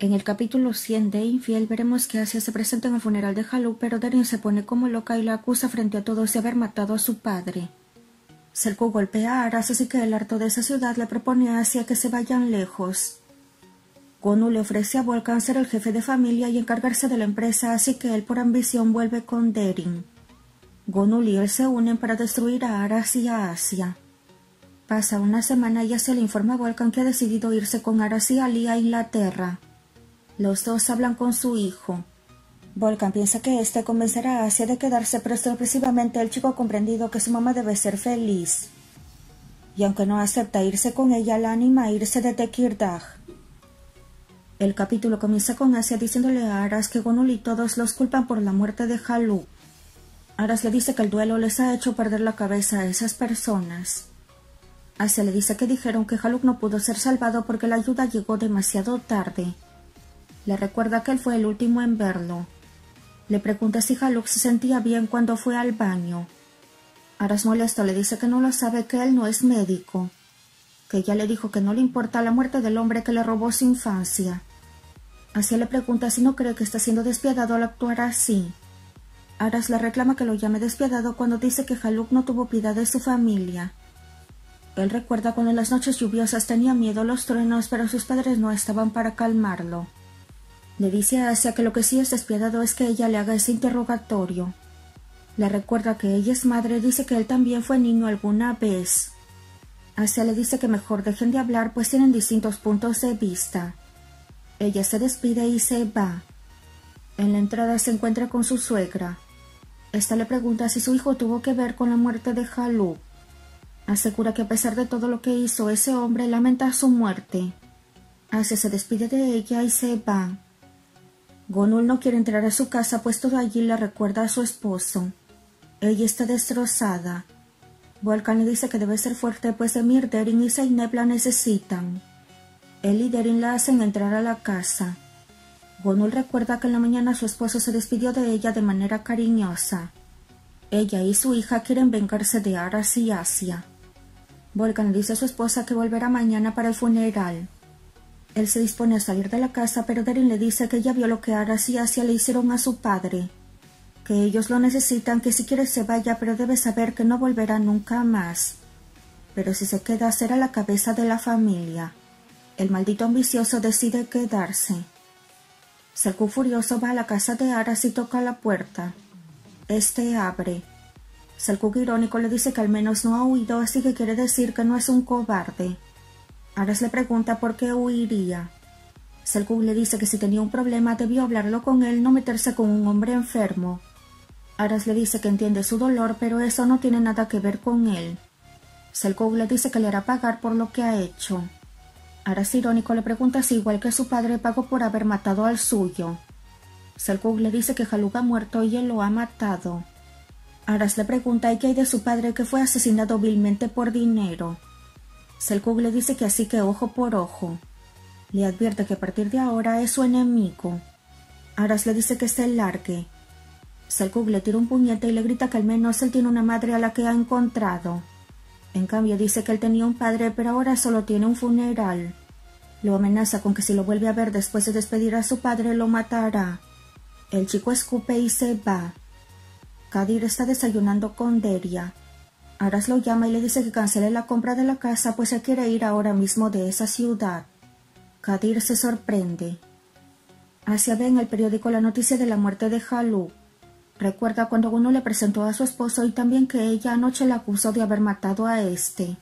En el capítulo 100 de Infiel veremos que Asia se presenta en el funeral de Halu, pero Darin se pone como loca y la acusa frente a todos de haber matado a su padre. Selku golpea a Aras, así que el harto de esa ciudad le propone a Asia que se vayan lejos. Gonu le ofrece a Volkan ser el jefe de familia y encargarse de la empresa, así que él por ambición vuelve con Derin. Gonul y él se unen para destruir a Aras y a Asia. Pasa una semana y Asia le informa a Volkan que ha decidido irse con Aras y Ali a Inglaterra. Los dos hablan con su hijo. Volcan piensa que éste convencerá a Asia de quedarse, pero sorpresivamente el chico ha comprendido que su mamá debe ser feliz. Y aunque no acepta irse con ella, la anima a irse de Tekirdaj. El capítulo comienza con Asia diciéndole a Aras que Gonul y todos los culpan por la muerte de Halu. Aras le dice que el duelo les ha hecho perder la cabeza a esas personas. Asia le dice que dijeron que Haluk no pudo ser salvado porque la ayuda llegó demasiado tarde. Le recuerda que él fue el último en verlo. Le pregunta si Haluk se sentía bien cuando fue al baño. Aras molesto le dice que no lo sabe, que él no es médico, que ella le dijo que no le importa la muerte del hombre que le robó su infancia. Así le pregunta si no cree que está siendo despiadado al actuar así. Aras le reclama que lo llame despiadado cuando dice que Haluk no tuvo piedad de su familia. Él recuerda cuando en las noches lluviosas tenía miedo a los truenos, pero sus padres no estaban para calmarlo. Le dice a Asia que lo que sí es despiadado es que ella le haga ese interrogatorio. Le recuerda que ella es madre, dice que él también fue niño alguna vez. Asia le dice que mejor dejen de hablar pues tienen distintos puntos de vista. Ella se despide y se va. En la entrada se encuentra con su suegra. Esta le pregunta si su hijo tuvo que ver con la muerte de Jalú. Asegura que a pesar de todo lo que hizo ese hombre lamenta su muerte. Asia se despide de ella y se va. Gonul no quiere entrar a su casa, pues todo allí le recuerda a su esposo. Ella está destrozada. Volkan le dice que debe ser fuerte, pues Emir, Derin y Zeynep la necesitan. Él y Derin la hacen entrar a la casa. Gonul recuerda que en la mañana su esposo se despidió de ella de manera cariñosa. Ella y su hija quieren vengarse de Aras y Asia. Volkan le dice a su esposa que volverá mañana para el funeral. Él se dispone a salir de la casa, pero Darin le dice que ya vio lo que Aras y Asia le hicieron a su padre, que ellos lo necesitan, que si quiere se vaya, pero debe saber que no volverá nunca más. Pero si se queda será la cabeza de la familia. El maldito ambicioso decide quedarse. Selku furioso va a la casa de Aras y toca la puerta. Este abre. Selkuk irónico le dice que al menos no ha huido, así que quiere decir que no es un cobarde. Aras le pregunta por qué huiría. Selkuk le dice que si tenía un problema debió hablarlo con él, no meterse con un hombre enfermo. Aras le dice que entiende su dolor, pero eso no tiene nada que ver con él. Selkuk le dice que le hará pagar por lo que ha hecho. Aras irónico le pregunta si igual que su padre pagó por haber matado al suyo. Selkuk le dice que Haluk ha muerto y él lo ha matado. Aras le pregunta qué hay de su padre que fue asesinado vilmente por dinero. Selkug le dice que así que ojo por ojo. Le advierte que a partir de ahora es su enemigo. Aras le dice que se largue. Selkug le tira un puñete y le grita que al menos él tiene una madre a la que ha encontrado. En cambio dice que él tenía un padre pero ahora solo tiene un funeral. Lo amenaza con que si lo vuelve a ver después de despedir a su padre lo matará. El chico escupe y se va. Kadir está desayunando con Deria. Aras lo llama y le dice que cancele la compra de la casa pues se quiere ir ahora mismo de esa ciudad. Kadir se sorprende. Asia ve en el periódico la noticia de la muerte de Halu. Recuerda cuando uno le presentó a su esposo y también que ella anoche la acusó de haber matado a este.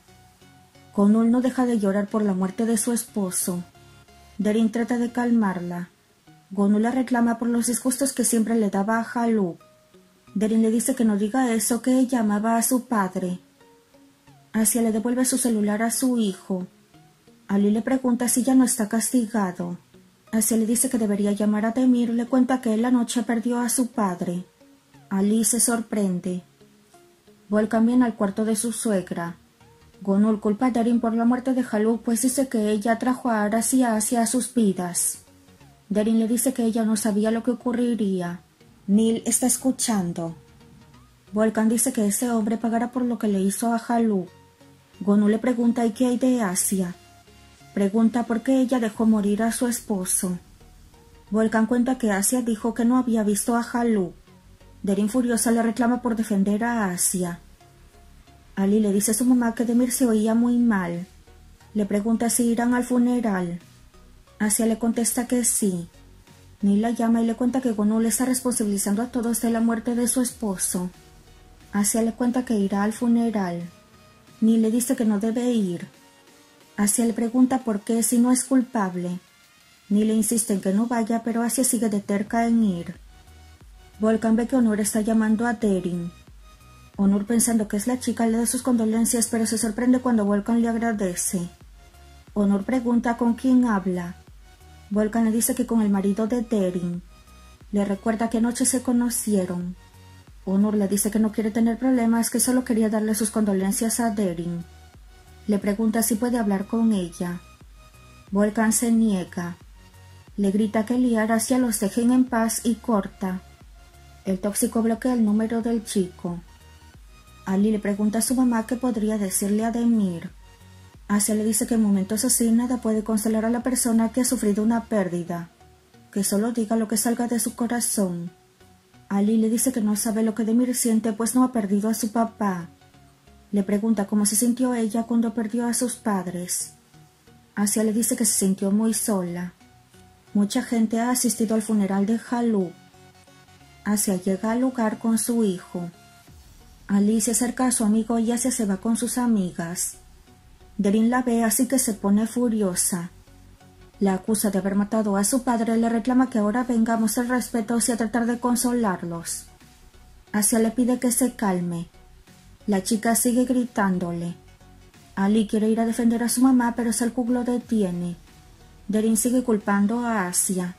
Gonul no deja de llorar por la muerte de su esposo. Derin trata de calmarla. Gonul la reclama por los disgustos que siempre le daba a Halu. Derin le dice que no diga eso, que ella amaba a su padre. Asia le devuelve su celular a su hijo. Ali le pregunta si ya no está castigado. Asia le dice que debería llamar a Temir, le cuenta que él la noche perdió a su padre. Ali se sorprende. Vuelcan bien al cuarto de su suegra. Gonul culpa a Derin por la muerte de Haluk, pues dice que ella trajo a Aras a Asia a sus vidas. Derin le dice que ella no sabía lo que ocurriría. Neil está escuchando. Volkan dice que ese hombre pagará por lo que le hizo a Halu. Gonu le pregunta ¿y qué hay de Asia? Pregunta por qué ella dejó morir a su esposo. Volcan cuenta que Asia dijo que no había visto a Halu. Derin furiosa le reclama por defender a Asia. Ali le dice a su mamá que Demir se oía muy mal. Le pregunta si irán al funeral. Asia le contesta que sí. Ni la llama y le cuenta que Gonul está responsabilizando a todos de la muerte de su esposo. Asia le cuenta que irá al funeral. Ni le dice que no debe ir. Asia le pregunta por qué si no es culpable. Ni le insiste en que no vaya, pero Asia sigue de terca en ir. Volcan ve que Honor está llamando a Derin. Honor pensando que es la chica le da sus condolencias, pero se sorprende cuando Volcan le agradece. Honor pregunta con quién habla. Volcan le dice que con el marido de Derin. Le recuerda que anoche se conocieron. Honor le dice que no quiere tener problemas, que solo quería darle sus condolencias a Derin. Le pregunta si puede hablar con ella. Volcan se niega. Le grita que Liaras ya los dejen en paz y corta. El tóxico bloquea el número del chico. Ali le pregunta a su mamá qué podría decirle a Demir. Asia le dice que en momentos así nada puede consolar a la persona que ha sufrido una pérdida, que solo diga lo que salga de su corazón. Ali le dice que no sabe lo que Demir siente pues no ha perdido a su papá. Le pregunta cómo se sintió ella cuando perdió a sus padres. Asia le dice que se sintió muy sola. Mucha gente ha asistido al funeral de Halu. Asia llega al lugar con su hijo. Ali se acerca a su amigo y Asia se va con sus amigas. Derin la ve así que se pone furiosa. La acusa de haber matado a su padre y le reclama que ahora venga a mostrar respeto y a tratar de consolarlos. Asia le pide que se calme. La chica sigue gritándole. Ali quiere ir a defender a su mamá, pero Selkuk lo detiene. Derin sigue culpando a Asia.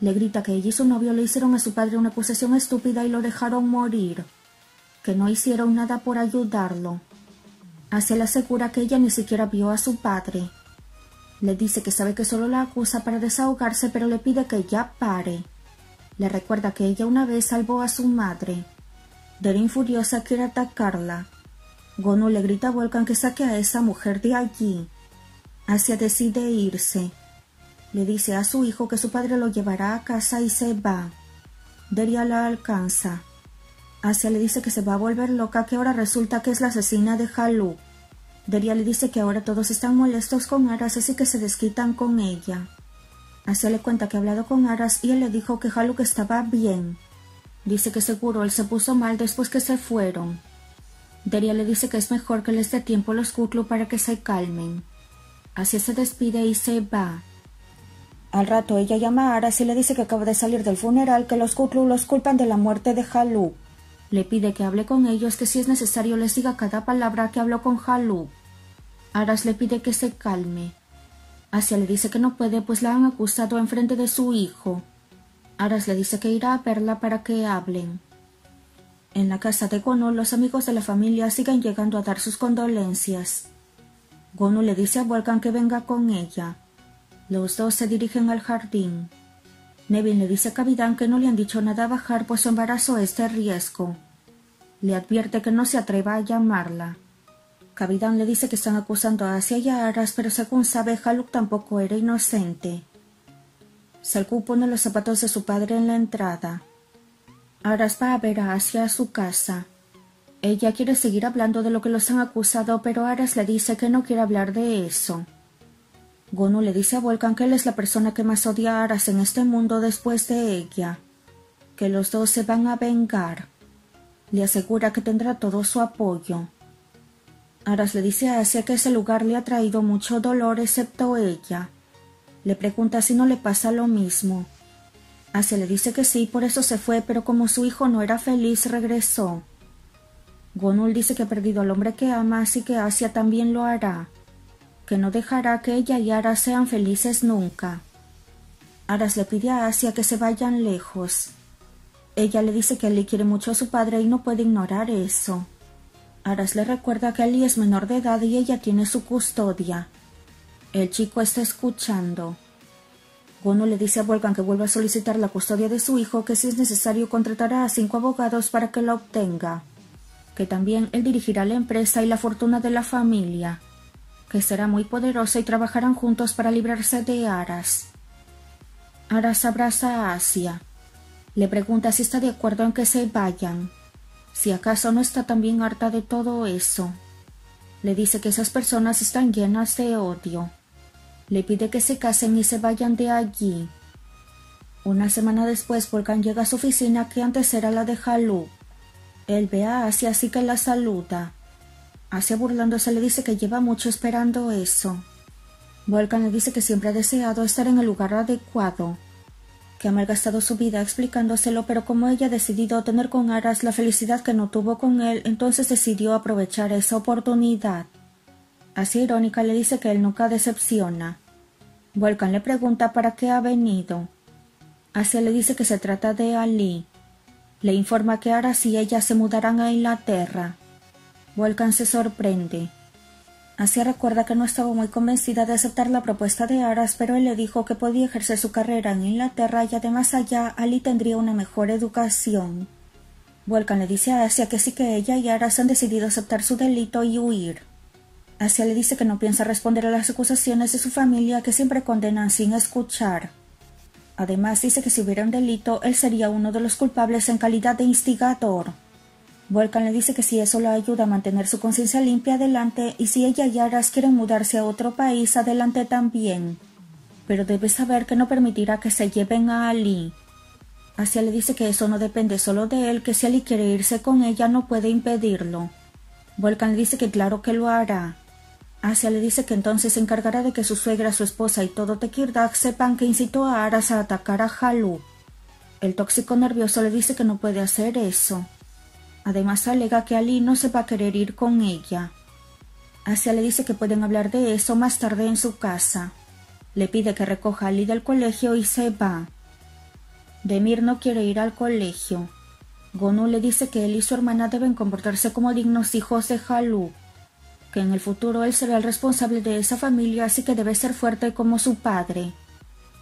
Le grita que ella y su novio le hicieron a su padre una acusación estúpida y lo dejaron morir, que no hicieron nada por ayudarlo. Le asegura que ella ni siquiera vio a su padre. Le dice que sabe que solo la acusa para desahogarse, pero le pide que ya pare. Le recuerda que ella una vez salvó a su madre. Derin furiosa quiere atacarla. Gonu le grita a Volcan que saque a esa mujer de allí. Asia decide irse. Le dice a su hijo que su padre lo llevará a casa y se va. Deria la alcanza. Asia le dice que se va a volver loca, que ahora resulta que es la asesina de Halu. Deria le dice que ahora todos están molestos con Aras, así que se desquitan con ella. Asia le cuenta que ha hablado con Aras y él le dijo que Haluk estaba bien. Dice que seguro él se puso mal después que se fueron. Deria le dice que es mejor que les dé tiempo a los Kutlu para que se calmen. Asia se despide y se va. Al rato ella llama a Aras y le dice que acaba de salir del funeral, que los Kutlu los culpan de la muerte de Haluk. Le pide que hable con ellos, que si es necesario les diga cada palabra que habló con Halu. Aras le pide que se calme. Asia le dice que no puede, pues la han acusado en frente de su hijo. Aras le dice que irá a verla para que hablen. En la casa de Gonu, los amigos de la familia siguen llegando a dar sus condolencias. Gonu le dice a Volcan que venga con ella. Los dos se dirigen al jardín. Nevin le dice a Cavidán que no le han dicho nada a bajar, pues su embarazo es de riesgo. Le advierte que no se atreva a llamarla. Cavidán le dice que están acusando a Asia y a Aras, pero según sabe, Haluk tampoco era inocente. Salku pone los zapatos de su padre en la entrada. Aras va a ver a Asia a su casa. Ella quiere seguir hablando de lo que los han acusado, pero Aras le dice que no quiere hablar de eso. Gonu le dice a Volcan que él es la persona que más odia a Aras en este mundo después de ella, que los dos se van a vengar. Le asegura que tendrá todo su apoyo. Aras le dice a Asia que ese lugar le ha traído mucho dolor excepto ella. Le pregunta si no le pasa lo mismo. Asia le dice que sí, por eso se fue, pero como su hijo no era feliz, regresó. Gonul dice que ha perdido al hombre que ama, así que Asia también lo hará que no dejará que ella y Aras sean felices nunca. Aras le pide a Asia que se vayan lejos. Ella le dice que Ali quiere mucho a su padre y no puede ignorar eso. Aras le recuerda que Ali es menor de edad y ella tiene su custodia. El chico está escuchando. Gono le dice a Volcan que vuelva a solicitar la custodia de su hijo, que si es necesario contratará a cinco abogados para que la obtenga, que también él dirigirá la empresa y la fortuna de la familia que será muy poderosa y trabajarán juntos para librarse de Aras. Aras abraza a Asia. Le pregunta si está de acuerdo en que se vayan. Si acaso no está también harta de todo eso. Le dice que esas personas están llenas de odio. Le pide que se casen y se vayan de allí. Una semana después, Volcan llega a su oficina que antes era la de Jalú. Él ve a Asia así que la saluda. Asia burlándose le dice que lleva mucho esperando eso. Volcan le dice que siempre ha deseado estar en el lugar adecuado, que ha malgastado su vida explicándoselo, pero como ella ha decidido tener con Aras la felicidad que no tuvo con él, entonces decidió aprovechar esa oportunidad. Así irónica le dice que él nunca decepciona. Volcan le pregunta para qué ha venido. Asia le dice que se trata de Ali. Le informa que Aras y ella se mudarán a Inglaterra. Volcan se sorprende. Asia recuerda que no estaba muy convencida de aceptar la propuesta de Aras, pero él le dijo que podía ejercer su carrera en Inglaterra y además allá Ali tendría una mejor educación. Volcan le dice a Asia que sí que ella y Aras han decidido aceptar su delito y huir. Asia le dice que no piensa responder a las acusaciones de su familia que siempre condenan sin escuchar. Además dice que si hubiera un delito, él sería uno de los culpables en calidad de instigador. Volcan le dice que si eso la ayuda a mantener su conciencia limpia adelante y si ella y Aras quieren mudarse a otro país adelante también. Pero debe saber que no permitirá que se lleven a Ali. Asia le dice que eso no depende solo de él, que si Ali quiere irse con ella no puede impedirlo. Volcan le dice que claro que lo hará. Asia le dice que entonces se encargará de que su suegra, su esposa y todo Tekirdak sepan que incitó a Aras a atacar a Halu. El tóxico nervioso le dice que no puede hacer eso. Además alega que Ali no se va a querer ir con ella. Asia le dice que pueden hablar de eso más tarde en su casa. Le pide que recoja a Ali del colegio y se va. Demir no quiere ir al colegio. Gonu le dice que él y su hermana deben comportarse como dignos hijos de Halu, que en el futuro él será el responsable de esa familia, así que debe ser fuerte como su padre.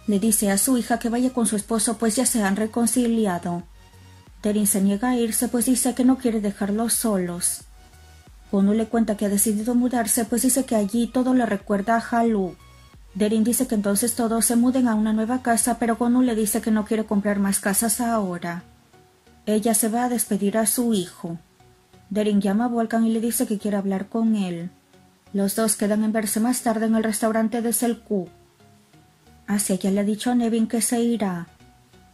Le dice a su hija que vaya con su esposo, pues ya se han reconciliado. Terin se niega a irse pues dice que no quiere dejarlos solos. Gonu le cuenta que ha decidido mudarse pues dice que allí todo le recuerda a Halu. Derin dice que entonces todos se muden a una nueva casa, pero Gonu le dice que no quiere comprar más casas ahora. Ella se va a despedir a su hijo. Derin llama a Volkan y le dice que quiere hablar con él. Los dos quedan en verse más tarde en el restaurante de Selku. Hacia ya le ha dicho a Nevin que se irá,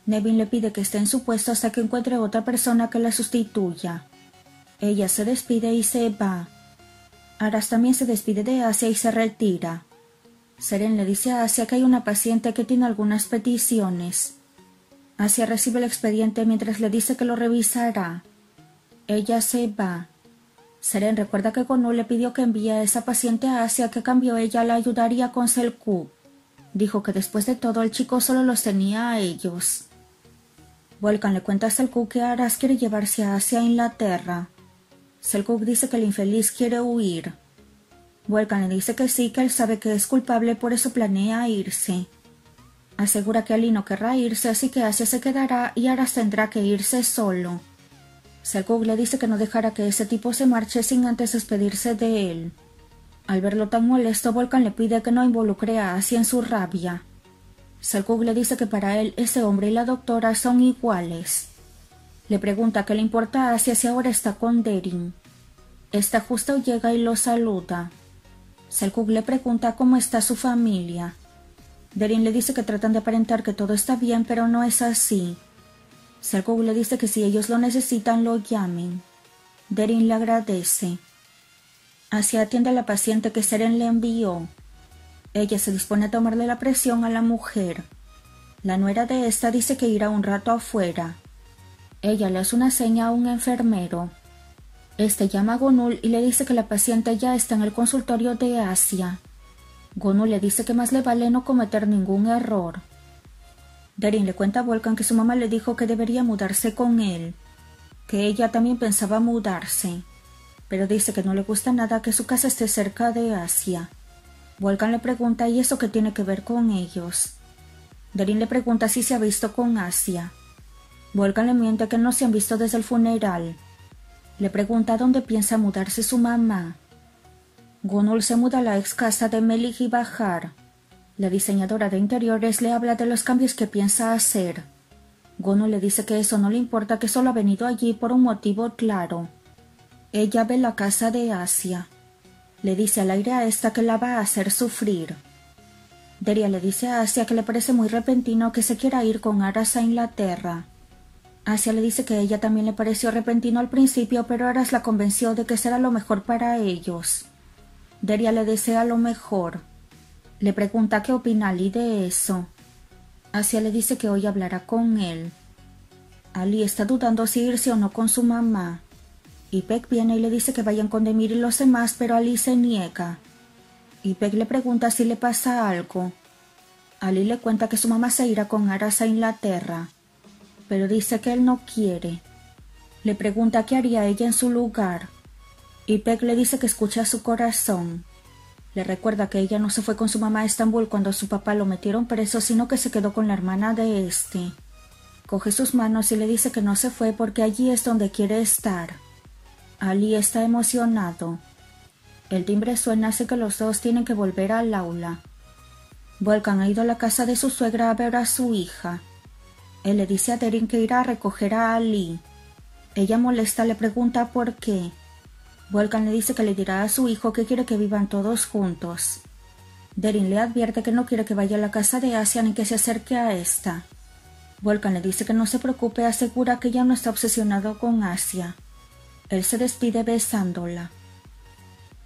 Nevin le pide que esté en su puesto hasta que encuentre otra persona que la sustituya. Ella se despide y se va. Aras también se despide de Asia y se retira. Seren le dice a Asia que hay una paciente que tiene algunas peticiones. Asia recibe el expediente mientras le dice que lo revisará. Ella se va. Seren recuerda que Gonu le pidió que envíe a esa paciente a Asia que cambio ella la ayudaría con Selku. Dijo que después de todo el chico solo los tenía a ellos. Volcan le cuenta a Selkuk que Aras quiere llevarse a Asia a Inglaterra. Selkuk dice que el infeliz quiere huir. Volcan le dice que sí, que él sabe que es culpable, por eso planea irse. Asegura que Ali no querrá irse, así que Asia se quedará y Aras tendrá que irse solo. Selkuk le dice que no dejará que ese tipo se marche sin antes despedirse de él. Al verlo tan molesto, Volcan le pide que no involucre a Asia en su rabia. Selkuk le dice que para él ese hombre y la doctora son iguales. Le pregunta qué le importa a Asia si ahora está con Derin. Esta justo llega y lo saluda. Selkuk le pregunta cómo está su familia. Derin le dice que tratan de aparentar que todo está bien, pero no es así. Selkuk le dice que si ellos lo necesitan, lo llamen. Derin le agradece. Asia atiende a la paciente que Seren le envió. Ella se dispone a tomarle la presión a la mujer. La nuera de esta dice que irá un rato afuera. Ella le hace una seña a un enfermero. Este llama a Gonul y le dice que la paciente ya está en el consultorio de Asia. Gonul le dice que más le vale no cometer ningún error. Darin le cuenta a Volkan que su mamá le dijo que debería mudarse con él, que ella también pensaba mudarse, pero dice que no le gusta nada que su casa esté cerca de Asia. Volkan le pregunta ¿y eso qué tiene que ver con ellos? Darin le pregunta si se ha visto con Asia. Volkan le miente que no se han visto desde el funeral. Le pregunta dónde piensa mudarse su mamá. Gunul se muda a la ex casa de Melik y Bahar. La diseñadora de interiores le habla de los cambios que piensa hacer. Gono le dice que eso no le importa, que solo ha venido allí por un motivo claro. Ella ve la casa de Asia. Le dice al aire a esta que la va a hacer sufrir. Deria le dice a Asia que le parece muy repentino que se quiera ir con Aras a Inglaterra. Asia le dice que ella también le pareció repentino al principio, pero Aras la convenció de que será lo mejor para ellos. Deria le desea lo mejor. Le pregunta qué opina Ali de eso. Asia le dice que hoy hablará con él. Ali está dudando si irse o no con su mamá. Ipek viene y le dice que vayan con Demir y los demás, pero Ali se niega. Ipek le pregunta si le pasa algo. Ali le cuenta que su mamá se irá con Aras a Inglaterra, pero dice que él no quiere. Le pregunta qué haría ella en su lugar. Ipek le dice que escucha su corazón. Le recuerda que ella no se fue con su mamá a Estambul cuando su papá lo metieron preso, sino que se quedó con la hermana de este. Coge sus manos y le dice que no se fue porque allí es donde quiere estar. Ali está emocionado. El timbre suena hace que los dos tienen que volver al aula. Volkan ha ido a la casa de su suegra a ver a su hija. Él le dice a Derin que irá a recoger a Ali. Ella molesta le pregunta por qué. Volkan le dice que le dirá a su hijo que quiere que vivan todos juntos. Derin le advierte que no quiere que vaya a la casa de Asia ni que se acerque a esta. Volkan le dice que no se preocupe, asegura que ya no está obsesionado con Asia. Él se despide besándola.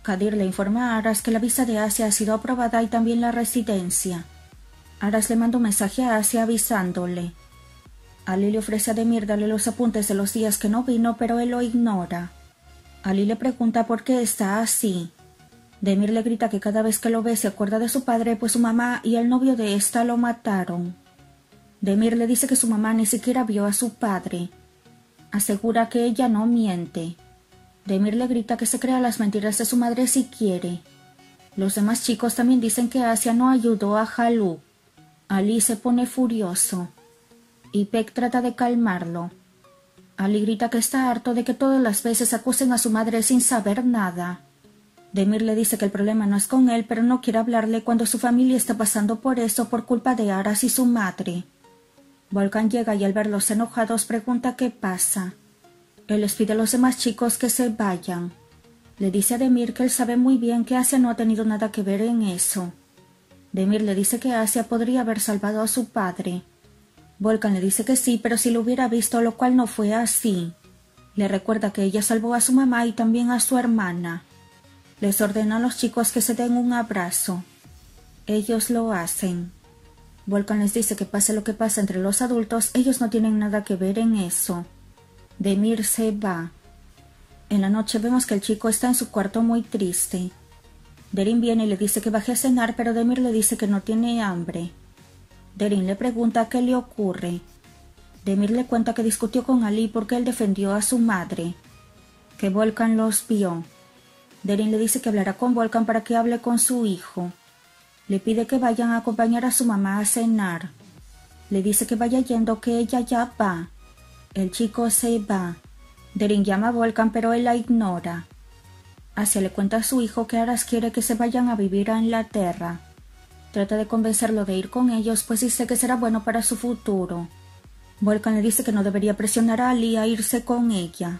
Kadir le informa a Aras que la visa de Asia ha sido aprobada y también la residencia. Aras le manda un mensaje a Asia avisándole. Ali le ofrece a Demir darle los apuntes de los días que no vino, pero él lo ignora. Ali le pregunta por qué está así. Demir le grita que cada vez que lo ve se acuerda de su padre, pues su mamá y el novio de ésta lo mataron. Demir le dice que su mamá ni siquiera vio a su padre. Asegura que ella no miente. Demir le grita que se crea las mentiras de su madre si quiere. Los demás chicos también dicen que Asia no ayudó a Jalú. Ali se pone furioso. Y Peck trata de calmarlo. Ali grita que está harto de que todas las veces acusen a su madre sin saber nada. Demir le dice que el problema no es con él, pero no quiere hablarle cuando su familia está pasando por eso por culpa de Aras y su madre. Volkan llega y al verlos enojados pregunta qué pasa. Él les pide a los demás chicos que se vayan. Le dice a Demir que él sabe muy bien que Asia no ha tenido nada que ver en eso. Demir le dice que Asia podría haber salvado a su padre, Volkan le dice que sí, pero si lo hubiera visto, lo cual no fue así. Le recuerda que ella salvó a su mamá y también a su hermana. Les ordena a los chicos que se den un abrazo. Ellos lo hacen. Volkan les dice que pase lo que pase entre los adultos, ellos no tienen nada que ver en eso. Demir se va. En la noche vemos que el chico está en su cuarto muy triste. Derin viene y le dice que baje a cenar, pero Demir le dice que no tiene hambre. Derin le pregunta qué le ocurre. Demir le cuenta que discutió con Ali porque él defendió a su madre, que Volkan los vio. Derin le dice que hablará con Volkan para que hable con su hijo. Le pide que vayan a acompañar a su mamá a cenar. Le dice que vaya yendo, que ella ya va. El chico se va. Derin llama a Volkan, pero él la ignora. Asia le cuenta a su hijo que Aras quiere que se vayan a vivir a Inglaterra. Trata de convencerlo de ir con ellos, pues dice que será bueno para su futuro. Volkan le dice que no debería presionar a Ali a irse con ella.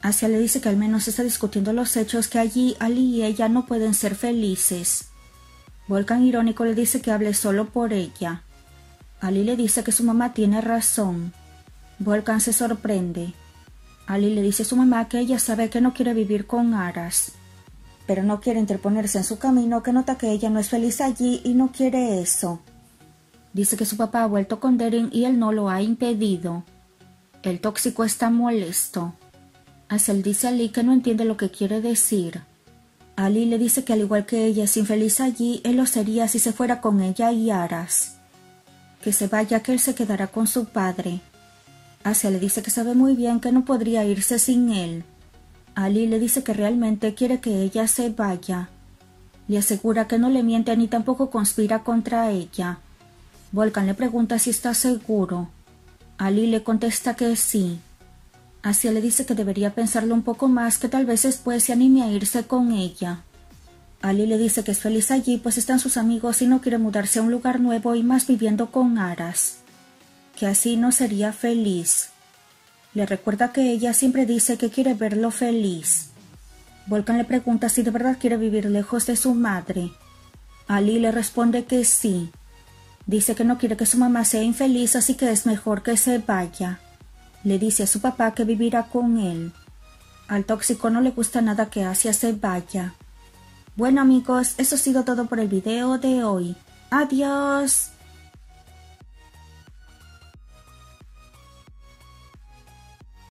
Asia le dice que al menos está discutiendo los hechos que allí Ali y ella no pueden ser felices. Volkan irónico le dice que hable solo por ella. Ali le dice que su mamá tiene razón. Volkan se sorprende. Ali le dice a su mamá que ella sabe que no quiere vivir con Aras pero no quiere interponerse en su camino, que nota que ella no es feliz allí y no quiere eso. Dice que su papá ha vuelto con Derin y él no lo ha impedido. El tóxico está molesto. Asel dice a Ali que no entiende lo que quiere decir. Ali le dice que al igual que ella es infeliz allí, él lo sería si se fuera con ella y Aras. Que se vaya, que él se quedará con su padre. Asia le dice que sabe muy bien que no podría irse sin él. Ali le dice que realmente quiere que ella se vaya. Le asegura que no le miente ni tampoco conspira contra ella. Volkan le pregunta si está seguro. Ali le contesta que sí. Asia le dice que debería pensarlo un poco más, que tal vez después se anime a irse con ella. Ali le dice que es feliz allí, pues están sus amigos y no quiere mudarse a un lugar nuevo y más viviendo con Aras. Que así no sería feliz. Le recuerda que ella siempre dice que quiere verlo feliz. Volcan le pregunta si de verdad quiere vivir lejos de su madre. Ali le responde que sí. Dice que no quiere que su mamá sea infeliz, así que es mejor que se vaya. Le dice a su papá que vivirá con él. Al tóxico no le gusta nada que Asia se vaya. Bueno amigos, eso ha sido todo por el video de hoy. Adiós.